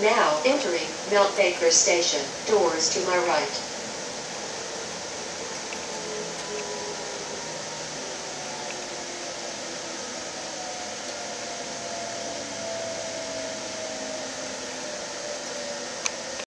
Now entering Mount Baker Station, doors to my right.